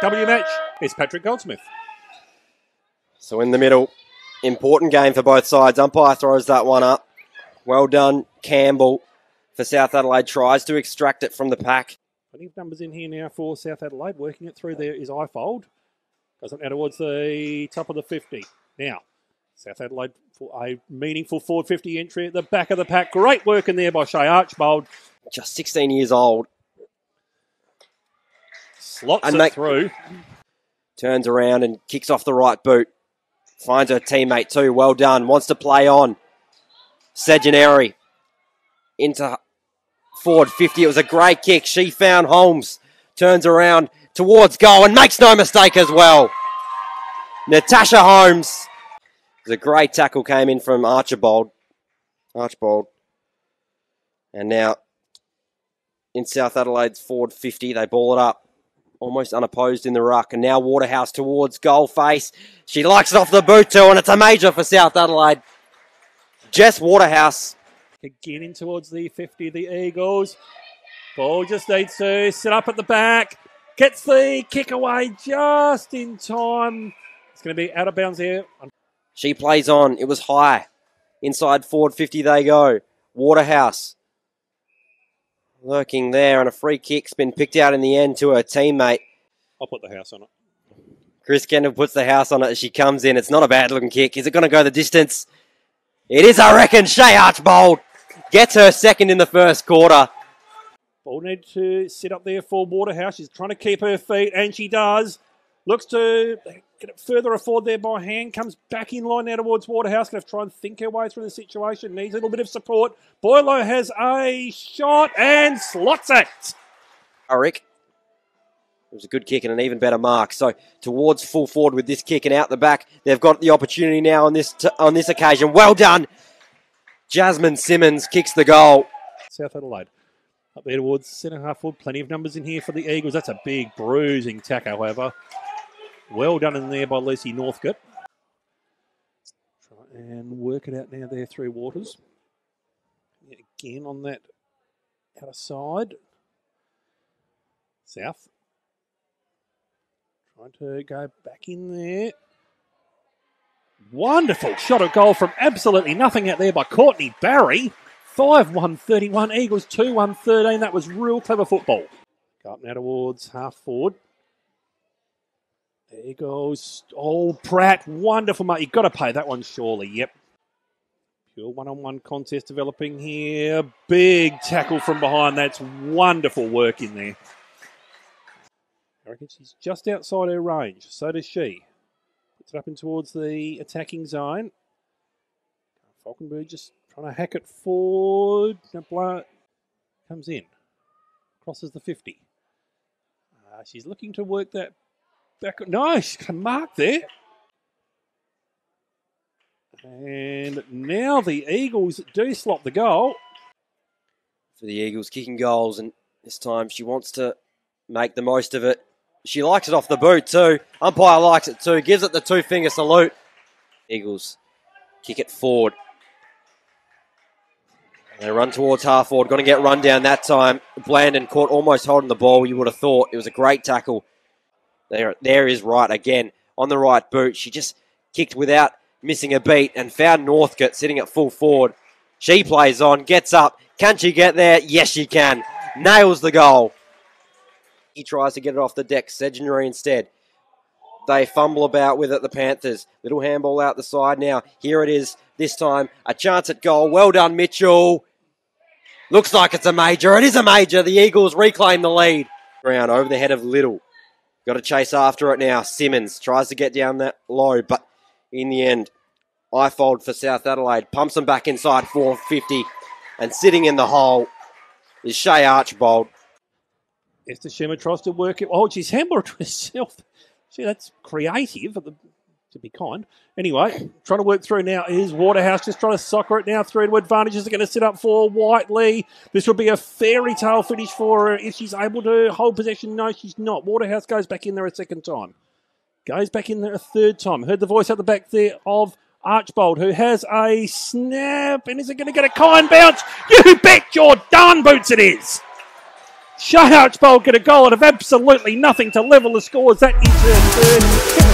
W match is Patrick Goldsmith. So in the middle, important game for both sides. Umpire throws that one up. Well done, Campbell for South Adelaide. Tries to extract it from the pack. Plenty of numbers in here now for South Adelaide. Working it through there is Ifold. Goes up now towards the top of the 50. Now, South Adelaide for a meaningful forward 50 entry at the back of the pack. Great work in there by Shae Archbold. Just 16 years old. Slots And it through. Turns around and kicks off the right boot. Finds her teammate too. Well done. Wants to play on. Sejaneri into forward 50. It was a great kick. She found Holmes. Turns around towards goal and makes no mistake as well. Natasha Holmes. The great tackle came in from Archibald. Archibald. And now in South Adelaide's forward 50, they ball it up. Almost unopposed in the ruck. And now Waterhouse towards goal face. She likes it off the boot too, and it's a major for South Adelaide. Jess Waterhouse. Again in towards the 50, the Eagles. Ball just needs to sit up at the back. Gets the kick away just in time. It's going to be out of bounds here. She plays on. It was high. Inside forward 50 they go. Waterhouse. Lurking there, and a free kick's been picked out in the end to her teammate. I'll put the house on it. Chris Kendall puts the house on it as she comes in. It's not a bad looking kick. Is it going to go the distance? It is, I reckon. Shae Archbold gets her second in the first quarter. Ball need to sit up there for Waterhouse. She's trying to keep her feet, and she does. Looks to get it further forward there by hand. Comes back in line now towards Waterhouse. Going to try and think her way through the situation. Needs a little bit of support. Boylo has a shot and slots it. Ah, Ulrich. It was a good kick and an even better mark. So towards full forward with this kick and out the back, they've got the opportunity now on this on this occasion. Well done, Jasmine Simmons kicks the goal. South Adelaide. Up there towards centre half forward. Plenty of numbers in here for the Eagles. That's a big bruising tackle, however. Well done in there by Lucy Northcote. Try and work it out now there through Waters. Again on that outer side. South. Trying to go back in there. Wonderful shot of goal from absolutely nothing out there by Courtney Barry. 5 1 31, Eagles 2 1 13. That was real clever football. Go up now towards half forward. There he goes. Oh, Pratt. Wonderful, mate. You've got to pay that one, surely. Yep. Pure one on one contest developing here. Big tackle from behind. That's wonderful work in there. I reckon she's just outside her range. So does she. Puts it up in towards the attacking zone. Falkenberg just trying to hack it forward. Now Bla- comes in. Crosses the 50. Uh, she's looking to work that back. A mark there. And now the Eagles do slot the goal. For the Eagles kicking goals, and this time she wants to make the most of it. She likes it off the boot too. Umpire likes it too. Gives it the two finger salute. Eagles kick it forward. They run towards half forward. Going to get run down that time. Blandon caught almost holding the ball. You would have thought it was a great tackle. There, there is right again on the right boot. She just kicked without missing a beat and found Northcote sitting at full forward. She plays on, gets up. Can she get there? Yes, she can. Nails the goal. He tries to get it off the deck. Segenary instead. They fumble about with it, the Panthers. Little handball out the side now. Here it is. This time, a chance at goal. Well done, Mitchell. Looks like it's a major. It is a major. The Eagles reclaim the lead. Ground over the head of Little. Got to chase after it now. Simmons tries to get down that low, but in the end, Ifold for South Adelaide pumps them back inside 450, and sitting in the hole is Shae Archbold. Esther Shimmer tries to work it. Oh, she's to herself. Gee, that's creative, at the, to be kind. Anyway, trying to work through now is Waterhouse just trying to soccer it now through to advantages are going to sit up for Whiteley. This will be a fairy tale finish for her if she's able to hold possession. No, she's not. Waterhouse goes back in there a second time. Goes back in there a third time. Heard the voice at the back there of Archbold, who has a snap. And is it going to get a kind bounce? You bet your darn boots it is. Shae Archbold get a goal out of absolutely nothing to level the scores. That is her third.